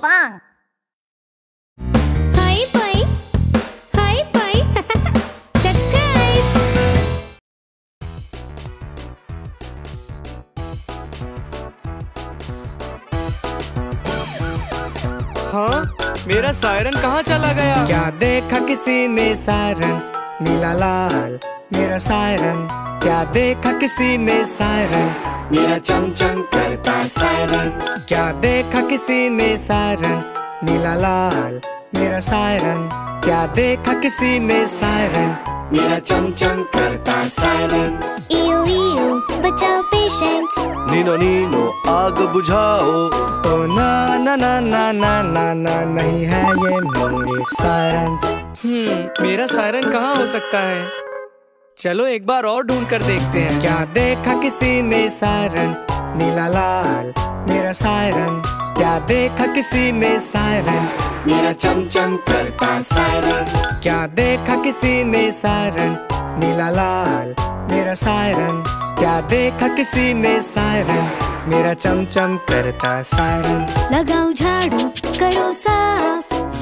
棒！हाय हाँ मेरा सायरन कहाँ चला गया? क्या देखा किसी ने सायरन? नीला लाल। मेरा सायरन क्या देखा किसी ने सायरन मेरा चमचम करता सायरन क्या देखा किसी ने सायरन नीला लाल मेरा सायरन क्या देखा किसी ने सायरन मेरा चमचम करता सायरन इयो इयो बचाओ पेशेंट्स नीनो नीनो आग बुझाओ। ओ ना ना ना ना ना ना ना नहीं है ये मेरे सायरन्स हम्म मेरा सायरन कहाँ हो सकता है? चलो एक बार और ढूंढ कर देखते हैं। क्या देखा किसी ने सायरन? नीला लाल मेरा सायरन। क्या देखा किसी ने सायरन? मेरा चमचम करता सायरन। क्या देखा किसी ने सायरन? नीला लाल मेरा सायरन। क्या देखा किसी ने सायरन? मेरा चमचम करता सायरन। साफ़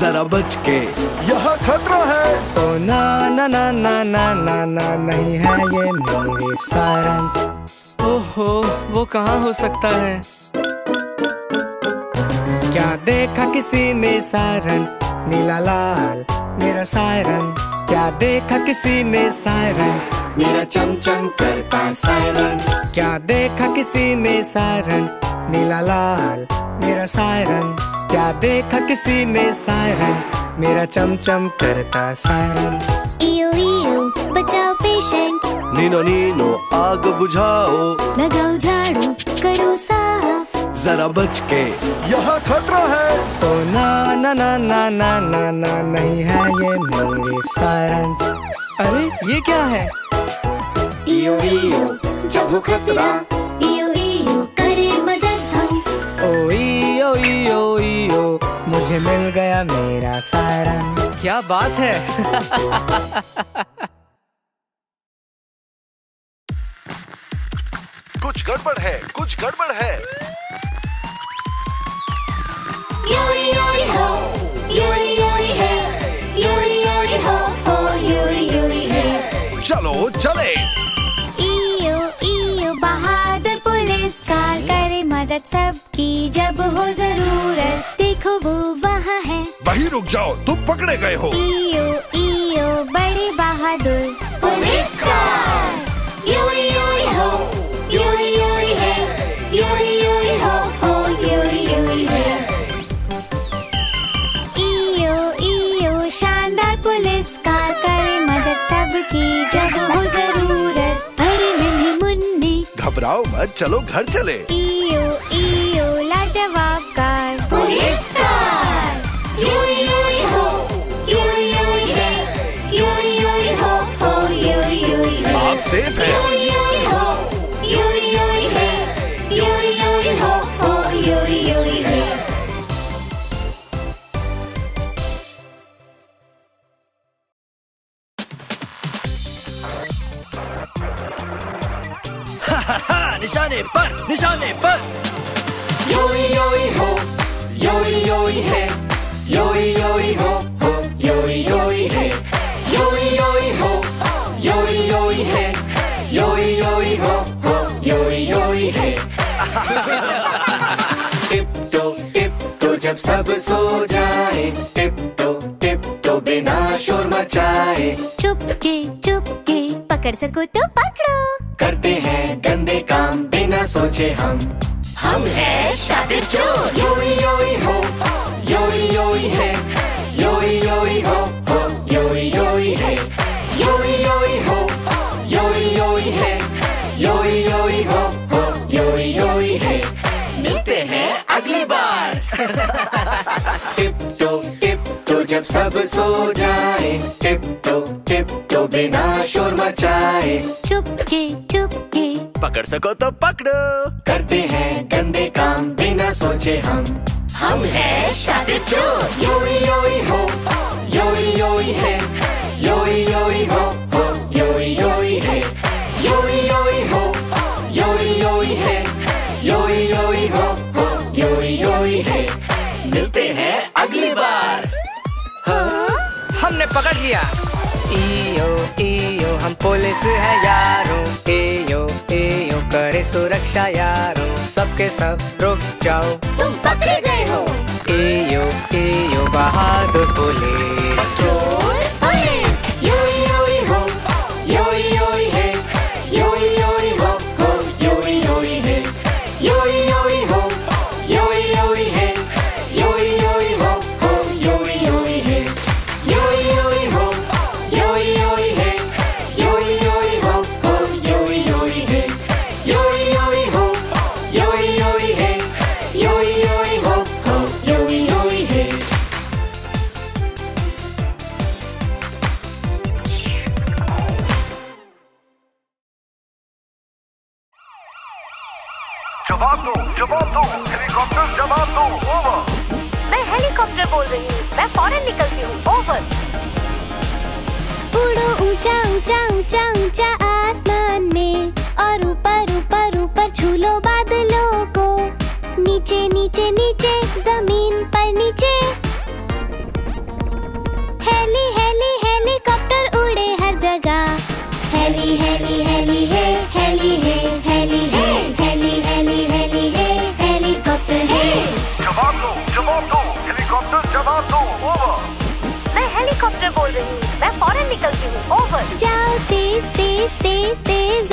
जरा बच के। यहाँ खतरा है। ओ ना ना ना ना ना ना ना नहीं है ये मेरे सायरन्स ओहो वो कहाँ हो सकता है? क्या देखा किसी ने सायरन? नीला लाल मेरा सायरन। क्या देखा किसी ने सायरन? मेरा चमचम करता सायरन। क्या देखा किसी ने सायरन? नीला लाल मेरा सायरन। क्या देखा किसी ने सायरन? मेरा चमचम करता सायरन। इयो इयो बचाओ पेशेंट्स। नीनो नीनो आग बुझाओ। लगाओ झाड़ू करो साफ़। जरा बच के। यहाँ खतरा है। ओ ना ना ना ना ना ना ना नहीं है ये मेरे सायरन्स। अरे ये क्या है? इयो इयो जब हो खतरा गया मेरा सायरन क्या बात है? कुछ गड़बड़ है कुछ गड़बड़ है। यो यो हो यो यो है यो यो हो हो यो यो है चलो चले। इयो इयो बहादुर पुलिस कार करे मदद सबकी जब हो ज़रूरत। देखो वो वहाँ है वहीं रुक जाओ तुम पकड़े गए हो। इयो इयो बड़े बहादुर पुलिस कार यो यो हो यो यो है। यो यो हो हो यो यो है। इयो इयो शानदार पुलिस कार करे मदद सबकी जब हो ज़रूरत मुन्ने। घबराओ मत चलो घर चले। इयो इयो लाजवाब कार। Police car. हो है हाँ निशाने पर निशाने पर योई योई हो योई योई है मचाए चुपके चुपके पकड़ सको तो पकड़ो। करते हैं गंदे काम बिना सोचे हम। हम हैं शादी चोर योई योई हो योई योई है। योई योई हो। सो जाए। टिप टो टिप टो बिना शोर मचाए। चुपके चुपके। पकड़ सको तो पकड़ो। करते हैं गंदे काम बिना सोचे हम। हम हैं शादी चोर हमने पकड़ लिया। इयो इयो हम पुलिस है यारो। इयो इयो करे सुरक्षा यारो। सबके सब रुक जाओ। तुम पकड़े गए हो। इयो इयो बहादुर पुलिस। बोल रही हूँ। मैं फॉरन निकलती हूँ। ओवर उड़ो ऊँचा ऊँचा ऊँचा ऊँचा। बोल रही हूँ। मैं फॉरन निकलती हूँ। ओवर जाओ तेज तेज तेज तेज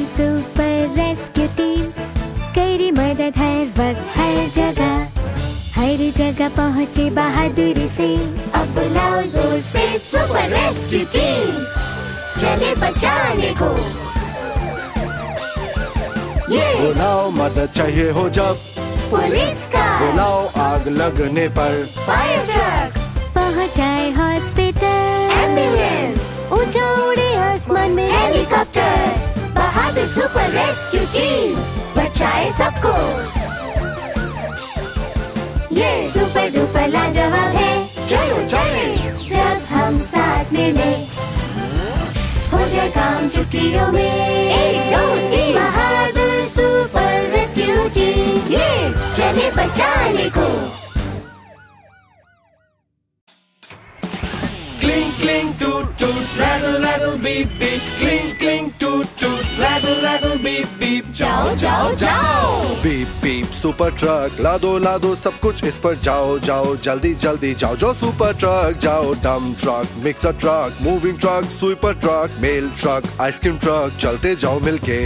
बहादुर सुपर रेस्क्यू टीम करी मदद हर वक्त हर जगह। हर जगह पहुँचे बहादुरी से। अब बुलाओ ज़ोर से सुपर रेस्क्यू टीम चले बचाने को। ये। बुलाओ मदद चाहिए हो जब। पुलिस का। बुलाओ आग लगने पर। Fire truck. पहुँचाए हॉस्पिटल। एंबुलेंस। ऊँचा उड़े आसमान में। हेलीकॉप्टर। बहादुर सुपर रेस्क्यू टीम बचाए सबको। ये सुपर डुपर लाजवाब है। चलो चले, जब हम साथ मिले। हो जाए काम चुटकियों में। एक, दो, तीन, बहादुर सुपर रेस्क्यू टीम ये चले बचाने को। Cling cling toot toot rattle rattle beep beep cling super truck लादो लादो ला दो सब कुछ इस पर जाओ जाओ जल्दी जल्दी जाओ जो सुपर ट्रक जाओ dump truck mixer truck moving truck super truck mail truck ice cream truck चलते जाओ मिलके।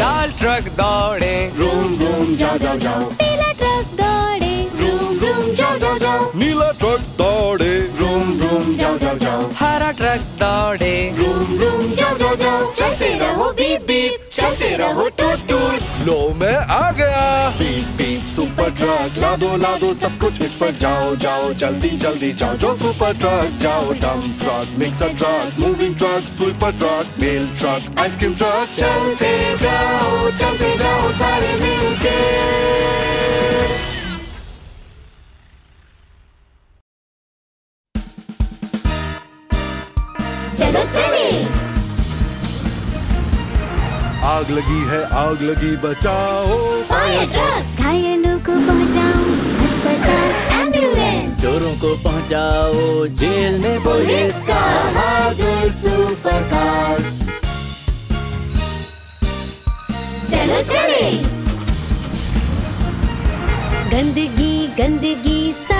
लाल ट्रक दौड़े। रूम रूम जाओ जाओ जाओ। पीला ट्रक दौड़े। रूम रूम जाओ नीला ट्रक दौड़े। रूम रूम जाओ जाओ जाओ हरा ट्रक दौड़े। रूम रूम जाओ जाओ जाओ चलते रहो बीप बीप चलते रहो टूट टूट. लो मैं आ गया। बीप बीप सुपर ट्रक ला दो ला दो सब कुछ इस पर जाओ जाओ. जल्दी जल्दी जाओ जो सुपर ट्रक जाओ. Dump truck mixer truck moving truck super truck mail truck ice cream truck चलते जाओ चलते जाओ सारे मिलके। चलो चले आग लगी है आग लगी बचाओ। फायर ट्रक घायलों को पहुँचाओ अस्पताल। एंबुलेंस चोरों को पहुंचाओ जेल में पुलिस का बहादुर सुपर कार चलो चले गंदगी गंदगी साफ़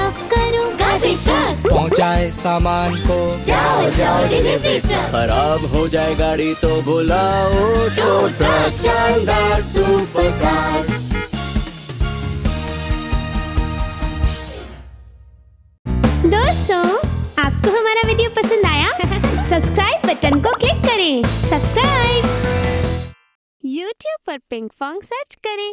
गार्बेज ट्रक पहुँचाए सामान को। जाओ जाओ डिलीवरी ट्रक खराब हो जाए गाड़ी तो बुलाओ टो ट्रक शानदार सुपर कार दोस्तों आपको हमारा वीडियो पसंद आया? सब्सक्राइब बटन को क्लिक करें। सब्सक्राइब यू YouTube पर पिंक फॉन्ग सर्च करें।